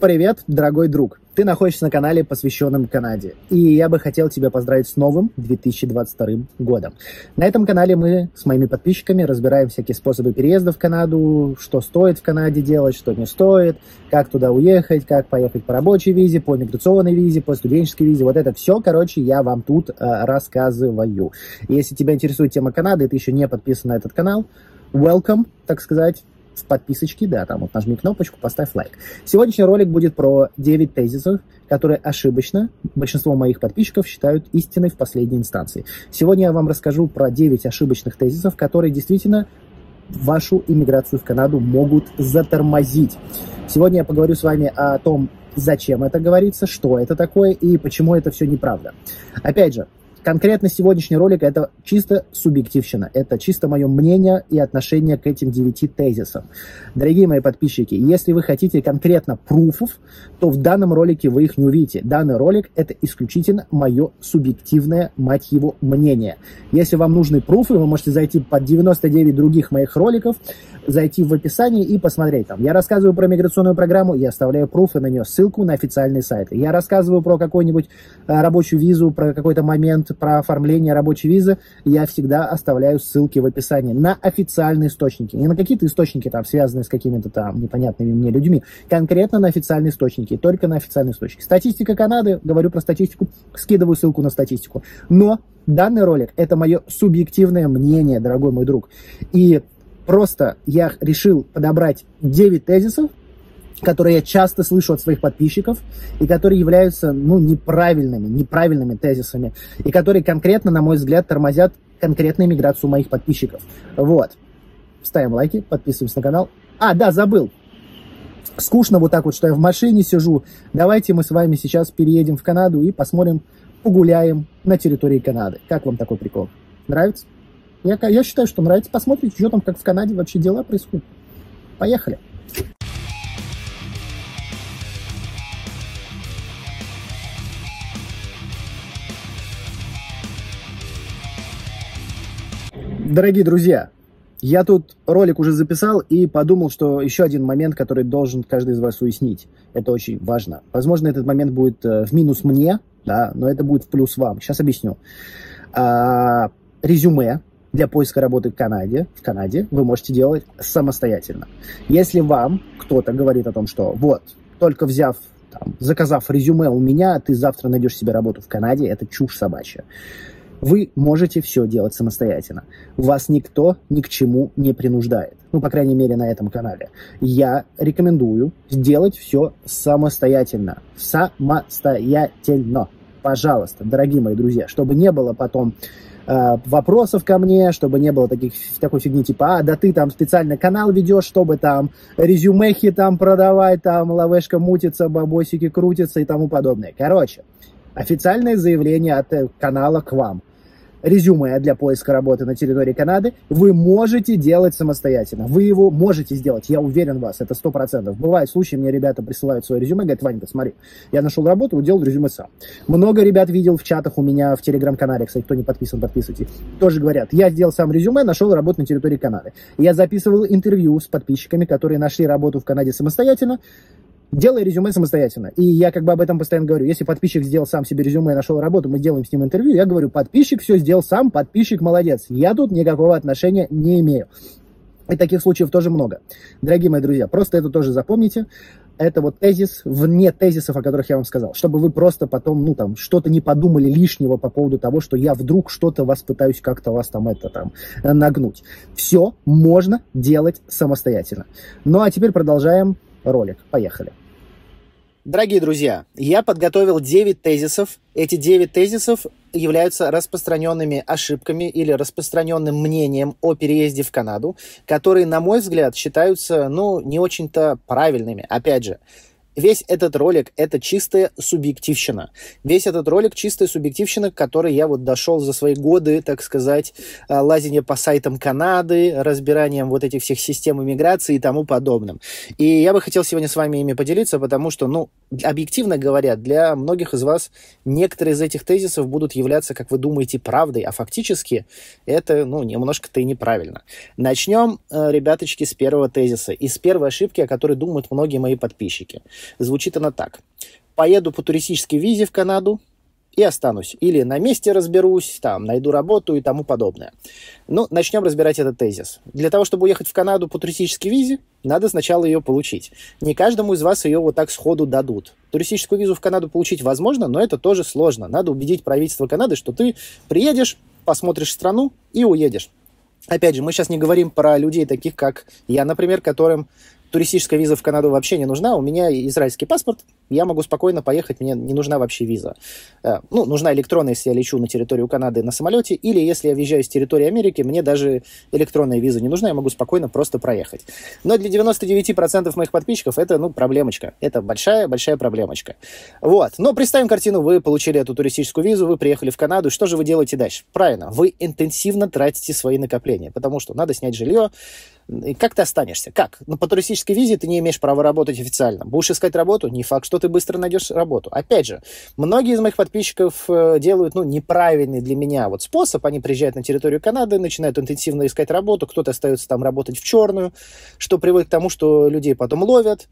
Привет, дорогой друг! Ты находишься на канале, посвященном Канаде. И я бы хотел тебя поздравить с новым 2022 годом. На этом канале мы с моими подписчиками разбираем всякие способы переезда в Канаду, что стоит в Канаде делать, что не стоит, как туда уехать, как поехать по рабочей визе, по миграционной визе, по студенческой визе. Вот это все, короче, я вам тут э, рассказываю. Если тебя интересует тема Канады, и ты еще не подписан на этот канал, welcome, так сказать в подписочке, да, там вот нажми кнопочку, поставь лайк. Сегодняшний ролик будет про 9 тезисов, которые ошибочно большинство моих подписчиков считают истиной в последней инстанции. Сегодня я вам расскажу про 9 ошибочных тезисов, которые действительно вашу иммиграцию в Канаду могут затормозить. Сегодня я поговорю с вами о том, зачем это говорится, что это такое и почему это все неправда. Опять же, конкретно сегодняшний ролик это чисто субъективщина. Это чисто мое мнение и отношение к этим девяти тезисам. Дорогие мои подписчики, если вы хотите конкретно пруфов, то в данном ролике вы их не увидите. Данный ролик это исключительно мое субъективное, мать его, мнение. Если вам нужны пруфы, вы можете зайти под 99 других моих роликов, зайти в описание и посмотреть там. Я рассказываю про миграционную программу, я оставляю пруфы на нее, ссылку на официальные сайты. Я рассказываю про какую-нибудь э, рабочую визу, про какой-то момент, про оформление рабочей визы. Я всегда оставляю ссылки в описании на официальные источники. Не на какие-то источники, там, связанные с какими-то там непонятными мне людьми. Конкретно на официальные источники. Только на официальные источники. Статистика Канады, говорю про статистику, скидываю ссылку на статистику. Но данный ролик – это мое субъективное мнение, дорогой мой друг. И Просто я решил подобрать 9 тезисов, которые я часто слышу от своих подписчиков, и которые являются, ну, неправильными, неправильными тезисами, и которые конкретно, на мой взгляд, тормозят конкретную миграцию моих подписчиков. Вот. Ставим лайки, подписываемся на канал. А, да, забыл. Скучно вот так вот, что я в машине сижу. Давайте мы с вами сейчас переедем в Канаду и посмотрим, погуляем на территории Канады. Как вам такой прикол? Нравится? Я, я считаю, что нравится. Посмотрите, что там, как в Канаде вообще дела происходят. Поехали. Дорогие друзья, я тут ролик уже записал и подумал, что еще один момент, который должен каждый из вас уяснить. Это очень важно. Возможно, этот момент будет э, в минус мне, да, но это будет в плюс вам. Сейчас объясню. А, резюме для поиска работы в Канаде, в Канаде вы можете делать самостоятельно. Если вам кто-то говорит о том, что вот, только взяв, там, заказав резюме у меня, ты завтра найдешь себе работу в Канаде, это чушь собачья. Вы можете все делать самостоятельно. Вас никто ни к чему не принуждает. Ну, по крайней мере, на этом канале. Я рекомендую сделать все самостоятельно. Самостоятельно. Пожалуйста, дорогие мои друзья, чтобы не было потом Э, вопросов ко мне, чтобы не было таких, такой фигни типа, а, да ты там специально канал ведешь, чтобы там резюмехи там продавать, там лавешка мутится, бабосики крутятся и тому подобное. Короче, официальное заявление от э, канала к вам резюме для поиска работы на территории Канады, вы можете делать самостоятельно. Вы его можете сделать, я уверен в вас, это сто процентов. Бывают случаи, мне ребята присылают свое резюме, говорят, Ваня, смотри, я нашел работу, делал резюме сам. Много ребят видел в чатах у меня в телеграм-канале, кстати, кто не подписан, подписывайтесь, тоже говорят, я сделал сам резюме, нашел работу на территории Канады. Я записывал интервью с подписчиками, которые нашли работу в Канаде самостоятельно, делай резюме самостоятельно. И я как бы об этом постоянно говорю. Если подписчик сделал сам себе резюме и нашел работу, мы сделаем с ним интервью, я говорю, подписчик все сделал сам, подписчик молодец. Я тут никакого отношения не имею. И таких случаев тоже много. Дорогие мои друзья, просто это тоже запомните. Это вот тезис вне тезисов, о которых я вам сказал. Чтобы вы просто потом, ну там, что-то не подумали лишнего по поводу того, что я вдруг что-то вас пытаюсь как-то вас там это там нагнуть. Все можно делать самостоятельно. Ну а теперь продолжаем ролик. Поехали. Дорогие друзья, я подготовил 9 тезисов. Эти 9 тезисов являются распространенными ошибками или распространенным мнением о переезде в Канаду, которые, на мой взгляд, считаются, ну, не очень-то правильными. Опять же, весь этот ролик — это чистая субъективщина. Весь этот ролик — чистая субъективщина, к которой я вот дошел за свои годы, так сказать, э, лазения по сайтам Канады, разбиранием вот этих всех систем иммиграции и тому подобным. И я бы хотел сегодня с вами ими поделиться, потому что, ну, объективно говоря, для многих из вас некоторые из этих тезисов будут являться, как вы думаете, правдой, а фактически это, ну, немножко-то и неправильно. Начнем, э, ребяточки, с первого тезиса и с первой ошибки, о которой думают многие мои подписчики – Звучит она так. Поеду по туристической визе в Канаду, и останусь. Или на месте разберусь, там, найду работу и тому подобное. Ну, начнем разбирать этот тезис. Для того, чтобы уехать в Канаду по туристической визе, надо сначала ее получить. Не каждому из вас ее вот так сходу дадут. Туристическую визу в Канаду получить возможно, но это тоже сложно. Надо убедить правительство Канады, что ты приедешь, посмотришь страну и уедешь. Опять же, мы сейчас не говорим про людей таких, как я, например, которым туристическая виза в Канаду вообще не нужна. У меня израильский паспорт, я могу спокойно поехать, мне не нужна вообще виза. Э, ну, нужна электронная, если я лечу на территорию Канады на самолете, или если я въезжаю с территории Америки, мне даже электронная виза не нужна, я могу спокойно просто проехать. Но для 99% моих подписчиков это, ну, проблемочка. Это большая-большая проблемочка. Вот. Но представим картину, вы получили эту туристическую визу, вы приехали в Канаду, что же вы делаете дальше? Правильно, вы интенсивно тратите свои накопления, потому что надо снять жилье, и как ты останешься? Как? Ну, по туристической визе ты не имеешь права работать официально. Будешь искать работу, не факт, что ты быстро найдешь работу. Опять же, многие из моих подписчиков э, делают, ну, неправильный для меня вот способ. Они приезжают на территорию Канады, начинают интенсивно искать работу, кто-то остается там работать в черную, что приводит к тому, что людей потом ловят,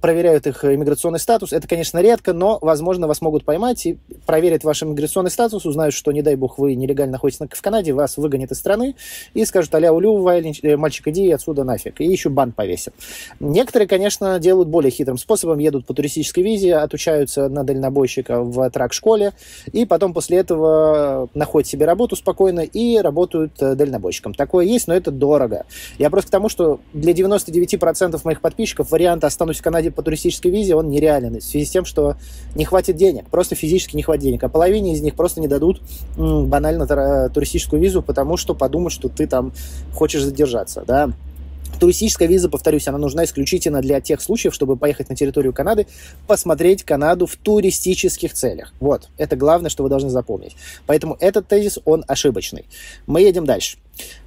проверяют их иммиграционный статус. Это, конечно, редко, но, возможно, вас могут поймать и проверят ваш иммиграционный статус, узнают, что, не дай бог, вы нелегально находитесь в Канаде, вас выгонят из страны и скажут, аля, улю, э, мальчик, иди отсюда нафиг. И еще бан повесят. Некоторые, конечно, делают более хитрым способом, едут по туристической визе, отучаются на дальнобойщика в трак-школе, и потом после этого находят себе работу спокойно и работают э, дальнобойщиком. Такое есть, но это дорого. Я просто к тому, что для 99% моих подписчиков вариант «останусь Канаде по туристической визе, он нереален в связи с тем, что не хватит денег, просто физически не хватит денег, а половине из них просто не дадут банально туристическую визу, потому что подумают, что ты там хочешь задержаться, да. Туристическая виза, повторюсь, она нужна исключительно для тех случаев, чтобы поехать на территорию Канады, посмотреть Канаду в туристических целях. Вот, это главное, что вы должны запомнить. Поэтому этот тезис, он ошибочный. Мы едем дальше.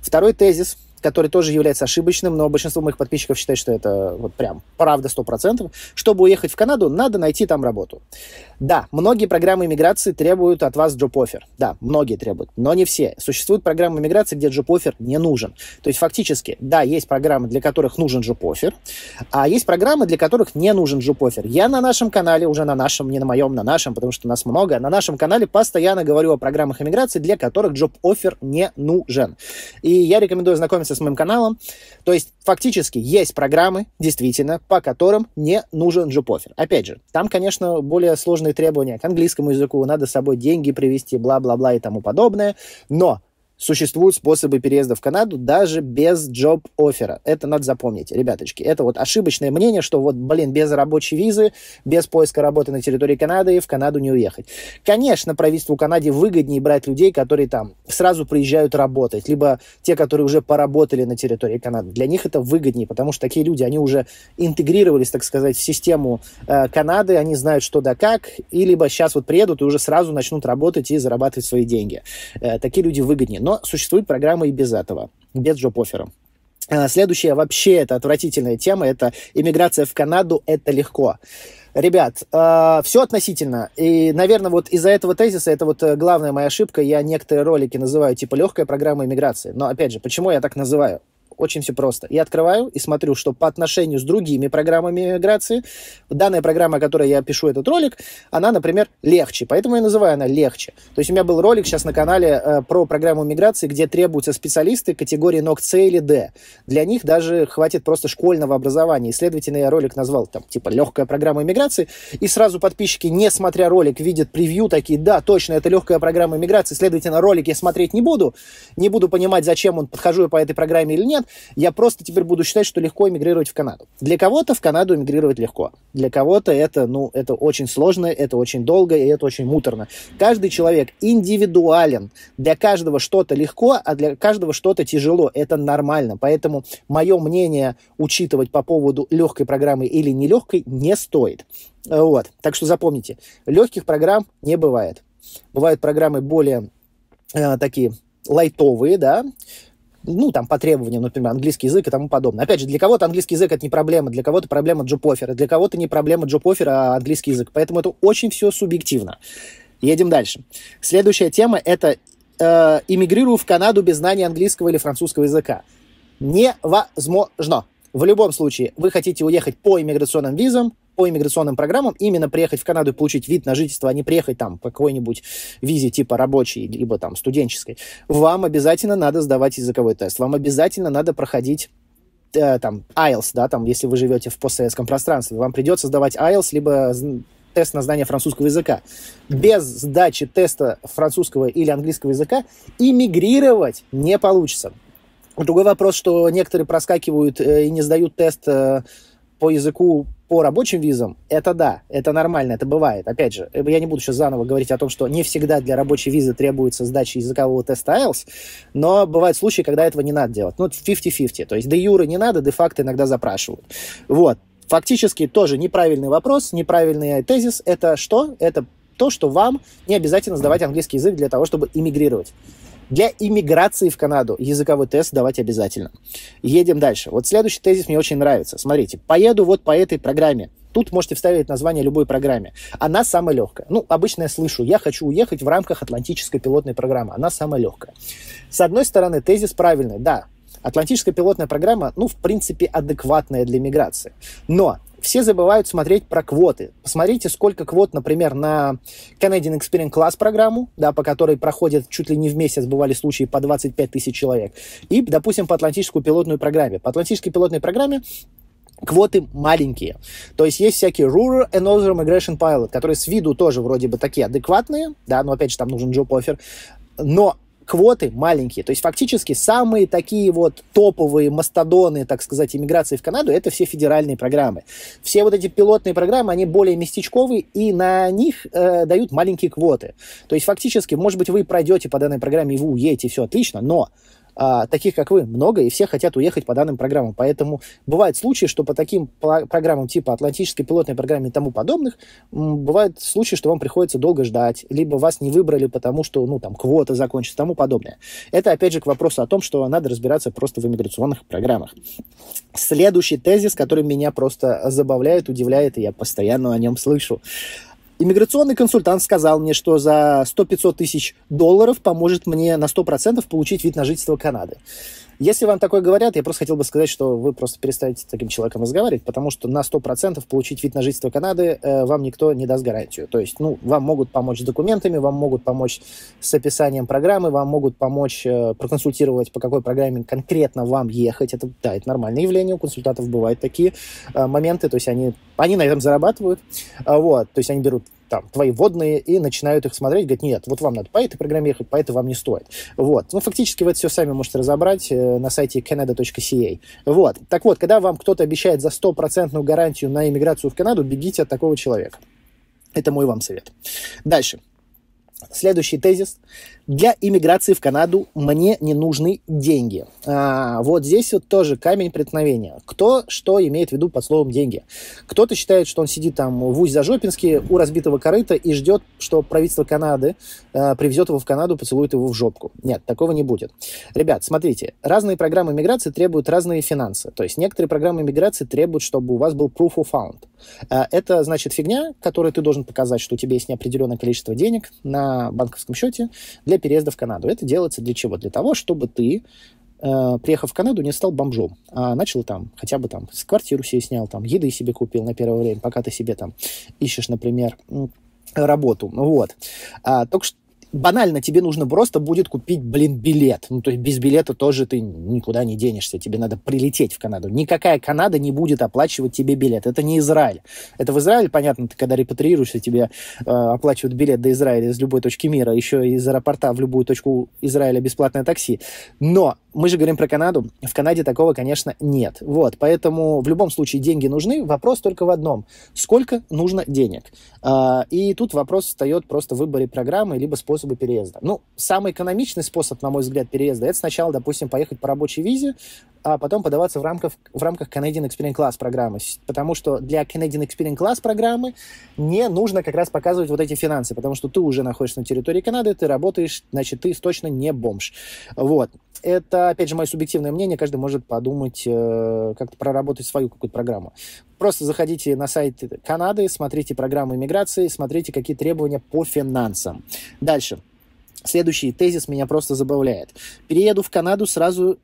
Второй тезис, который тоже является ошибочным, но большинство моих подписчиков считает, что это вот прям правда 100%. Чтобы уехать в Канаду, надо найти там работу. Да, многие программы иммиграции требуют от вас job offer. Да, многие требуют, но не все. Существуют программы иммиграции, где job offer не нужен. То есть фактически, да, есть программы, для которых нужен job offer, а есть программы, для которых не нужен job offer. Я на нашем канале, уже на нашем, не на моем, на нашем, потому что нас много, на нашем канале постоянно говорю о программах иммиграции, для которых job offer не нужен. И я рекомендую знакомиться с моим каналом. То есть фактически есть программы, действительно, по которым не нужен job offer. Опять же, там, конечно, более сложные требования к английскому языку, надо с собой деньги привезти, бла-бла-бла и тому подобное. Но Существуют способы переезда в Канаду даже без джоб-оффера. Это надо запомнить, ребяточки. Это вот ошибочное мнение, что вот, блин, без рабочей визы, без поиска работы на территории Канады в Канаду не уехать. Конечно, правительству Канады выгоднее брать людей, которые там сразу приезжают работать, либо те, которые уже поработали на территории Канады. Для них это выгоднее, потому что такие люди, они уже интегрировались, так сказать, в систему э, Канады, они знают, что да как, и либо сейчас вот приедут и уже сразу начнут работать и зарабатывать свои деньги. Э, такие люди выгоднее. Но существует программа и без этого, без джоп-оффера. А, следующая вообще это отвратительная тема, это иммиграция в Канаду, это легко. Ребят, э, все относительно. И, наверное, вот из-за этого тезиса, это вот э, главная моя ошибка, я некоторые ролики называю типа легкая программа иммиграции. Но, опять же, почему я так называю? Очень все просто. Я открываю и смотрю, что по отношению с другими программами миграции, данная программа, о которой я пишу этот ролик, она, например, легче. Поэтому я называю она легче. То есть у меня был ролик сейчас на канале э, про программу миграции, где требуются специалисты категории НОК С или Д. Для них даже хватит просто школьного образования. И, следовательно, я ролик назвал там типа легкая программа миграции. И сразу подписчики, не смотря ролик, видят превью такие, да, точно, это легкая программа миграции. Следовательно, ролик я смотреть не буду. Не буду понимать, зачем он, подхожу я по этой программе или нет я просто теперь буду считать, что легко эмигрировать в Канаду. Для кого-то в Канаду эмигрировать легко. Для кого-то это, ну, это очень сложно, это очень долго и это очень муторно. Каждый человек индивидуален. Для каждого что-то легко, а для каждого что-то тяжело. Это нормально. Поэтому мое мнение учитывать по поводу легкой программы или нелегкой не стоит. Вот. Так что запомните, легких программ не бывает. Бывают программы более э, такие лайтовые, да, ну, там, по требованиям, например, английский язык и тому подобное. Опять же, для кого-то английский язык это не проблема, для кого-то проблема джоп-оффера, для кого-то не проблема джоп-оффера, а английский язык. Поэтому это очень все субъективно. Едем дальше. Следующая тема – это э, иммигрирую в Канаду без знания английского или французского языка. Невозможно. В любом случае, вы хотите уехать по иммиграционным визам, по иммиграционным программам, именно приехать в Канаду и получить вид на жительство, а не приехать там по какой-нибудь визе типа рабочей, либо там студенческой, вам обязательно надо сдавать языковой тест, вам обязательно надо проходить э, там IELTS, да, там, если вы живете в постсоветском пространстве, вам придется сдавать IELTS, либо тест на знание французского языка. Без сдачи теста французского или английского языка иммигрировать не получится. Другой вопрос, что некоторые проскакивают э, и не сдают тест э, по языку по рабочим визам, это да, это нормально, это бывает. Опять же, э, я не буду сейчас заново говорить о том, что не всегда для рабочей визы требуется сдача языкового теста IELTS, но бывают случаи, когда этого не надо делать. Ну, 50-50. То есть де юры не надо, де факто иногда запрашивают. Вот. Фактически тоже неправильный вопрос, неправильный тезис. Это что? Это то, что вам не обязательно сдавать английский язык для того, чтобы иммигрировать. Для иммиграции в Канаду языковой тест давать обязательно. Едем дальше. Вот следующий тезис мне очень нравится. Смотрите, поеду вот по этой программе. Тут можете вставить название любой программе. Она самая легкая. Ну, обычно я слышу, я хочу уехать в рамках Атлантической пилотной программы. Она самая легкая. С одной стороны, тезис правильный. Да, Атлантическая пилотная программа, ну, в принципе, адекватная для миграции. Но все забывают смотреть про квоты. Посмотрите, сколько квот, например, на Canadian Experience Class программу, да, по которой проходят чуть ли не в месяц, бывали случаи по 25 тысяч человек. И, допустим, по Атлантическую пилотную программе. По Атлантической пилотной программе квоты маленькие. То есть есть всякие Rural and Other Migration Pilot, которые с виду тоже вроде бы такие адекватные, да, но опять же там нужен job offer, но квоты маленькие. То есть фактически самые такие вот топовые мастодоны, так сказать, иммиграции в Канаду, это все федеральные программы. Все вот эти пилотные программы, они более местечковые, и на них э, дают маленькие квоты. То есть фактически, может быть, вы пройдете по данной программе, и вы уедете, все отлично, но а, таких, как вы, много, и все хотят уехать по данным программам. Поэтому бывают случаи, что по таким программам типа Атлантической пилотной программе и тому подобных, бывают случаи, что вам приходится долго ждать, либо вас не выбрали, потому что, ну, там, квота закончится, тому подобное. Это, опять же, к вопросу о том, что надо разбираться просто в иммиграционных программах. Следующий тезис, который меня просто забавляет, удивляет, и я постоянно о нем слышу. Иммиграционный консультант сказал мне, что за 100-500 тысяч долларов поможет мне на 100% получить вид на жительство Канады. Если вам такое говорят, я просто хотел бы сказать, что вы просто перестанете с таким человеком разговаривать, потому что на 100% получить вид на жительство Канады э, вам никто не даст гарантию. То есть, ну, вам могут помочь с документами, вам могут помочь с описанием программы, вам могут помочь э, проконсультировать, по какой программе конкретно вам ехать. Это, да, это нормальное явление, у консультантов бывают такие э, моменты, то есть они, они на этом зарабатывают, э, вот, то есть они берут там, твои водные, и начинают их смотреть, говорят, нет, вот вам надо по этой программе ехать, по этой вам не стоит. Вот. Ну, фактически вы это все сами можете разобрать э, на сайте canada.ca. Вот. Так вот, когда вам кто-то обещает за стопроцентную гарантию на иммиграцию в Канаду, бегите от такого человека. Это мой вам совет. Дальше. Следующий тезис. Для иммиграции в Канаду мне не нужны деньги. А, вот здесь вот тоже камень преткновения. Кто что имеет в виду под словом деньги? Кто-то считает, что он сидит там в усть Зажопинске у разбитого корыта и ждет, что правительство Канады а, привезет его в Канаду, поцелует его в жопку. Нет, такого не будет. Ребят, смотрите, разные программы миграции требуют разные финансы. То есть некоторые программы миграции требуют, чтобы у вас был proof of found. А, это значит фигня, которую ты должен показать, что у тебя есть неопределенное количество денег на банковском счете для переезда в Канаду. Это делается для чего? Для того, чтобы ты, э, приехав в Канаду, не стал бомжом, а начал там, хотя бы там, с квартиру себе снял, там, еды себе купил на первое время, пока ты себе там ищешь, например, работу. Вот. А, только что банально тебе нужно просто будет купить, блин, билет. Ну, то есть без билета тоже ты никуда не денешься. Тебе надо прилететь в Канаду. Никакая Канада не будет оплачивать тебе билет. Это не Израиль. Это в Израиле, понятно, ты когда репатриируешься, тебе э, оплачивают билет до Израиля из любой точки мира. Еще из аэропорта в любую точку Израиля бесплатное такси. Но мы же говорим про Канаду. В Канаде такого, конечно, нет. Вот, поэтому в любом случае деньги нужны. Вопрос только в одном. Сколько нужно денег? Э, и тут вопрос встает просто в выборе программы либо способ способы переезда. Ну, самый экономичный способ, на мой взгляд, переезда, это сначала, допустим, поехать по рабочей визе, а потом подаваться в рамках, в рамках Canadian Experience Class программы. Потому что для Canadian Experience Class программы не нужно как раз показывать вот эти финансы, потому что ты уже находишься на территории Канады, ты работаешь, значит, ты точно не бомж. Вот. Это, опять же, мое субъективное мнение, каждый может подумать, э, как-то проработать свою какую-то программу. Просто заходите на сайт Канады, смотрите программы иммиграции, смотрите, какие требования по финансам. Дальше. Следующий тезис меня просто забавляет. Перееду в Канаду, сразу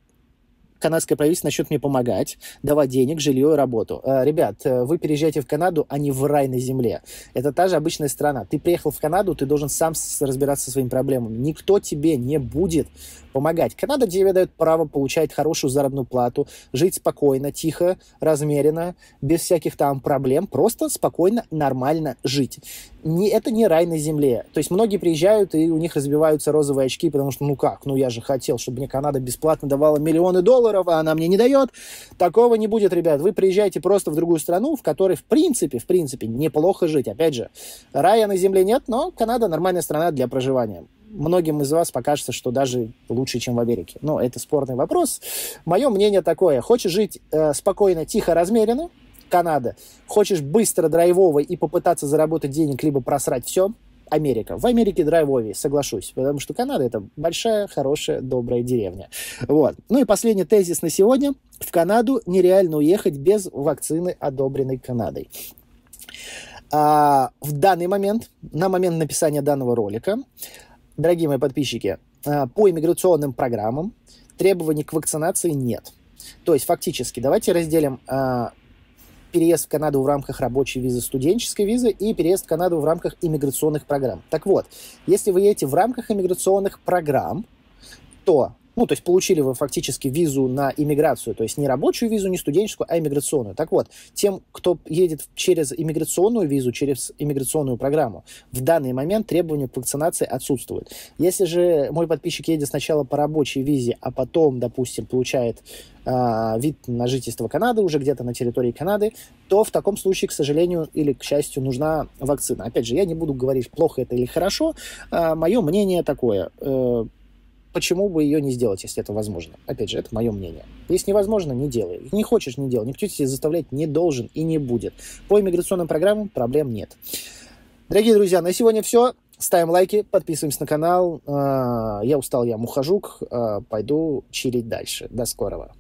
канадское правительство начнет мне помогать, давать денег, жилье и работу. Э, ребят, э, вы переезжаете в Канаду, а не в рай на земле. Это та же обычная страна. Ты приехал в Канаду, ты должен сам разбираться со своими проблемами. Никто тебе не будет помогать. Канада тебе дает право получать хорошую заработную плату, жить спокойно, тихо, размеренно, без всяких там проблем, просто спокойно, нормально жить. Не, это не рай на земле. То есть многие приезжают, и у них разбиваются розовые очки, потому что, ну как, ну я же хотел, чтобы мне Канада бесплатно давала миллионы долларов, а она мне не дает. Такого не будет, ребят. Вы приезжаете просто в другую страну, в которой, в принципе, в принципе, неплохо жить. Опять же, рая на земле нет, но Канада нормальная страна для проживания многим из вас покажется, что даже лучше, чем в Америке. Но это спорный вопрос. Мое мнение такое. Хочешь жить э, спокойно, тихо, размеренно, Канада. Хочешь быстро, драйвово и попытаться заработать денег, либо просрать все, Америка. В Америке драйвовее, соглашусь, потому что Канада это большая, хорошая, добрая деревня. Вот. Ну и последний тезис на сегодня. В Канаду нереально уехать без вакцины, одобренной Канадой. А, в данный момент, на момент написания данного ролика, дорогие мои подписчики, а, по иммиграционным программам требований к вакцинации нет. То есть фактически давайте разделим а, переезд в Канаду в рамках рабочей визы, студенческой визы и переезд в Канаду в рамках иммиграционных программ. Так вот, если вы едете в рамках иммиграционных программ, то ну, то есть получили вы фактически визу на иммиграцию, то есть не рабочую визу, не студенческую, а иммиграционную. Так вот, тем, кто едет через иммиграционную визу, через иммиграционную программу, в данный момент требования к вакцинации отсутствуют. Если же мой подписчик едет сначала по рабочей визе, а потом, допустим, получает э, вид на жительство Канады уже где-то на территории Канады, то в таком случае, к сожалению или к счастью, нужна вакцина. Опять же, я не буду говорить, плохо это или хорошо. Э, мое мнение такое. Э, почему бы ее не сделать, если это возможно? Опять же, это мое мнение. Если невозможно, не делай. Не хочешь, не делай. Никто тебя заставлять не должен и не будет. По иммиграционным программам проблем нет. Дорогие друзья, на сегодня все. Ставим лайки, подписываемся на канал. А, я устал, я мухожук. А, пойду чилить дальше. До скорого.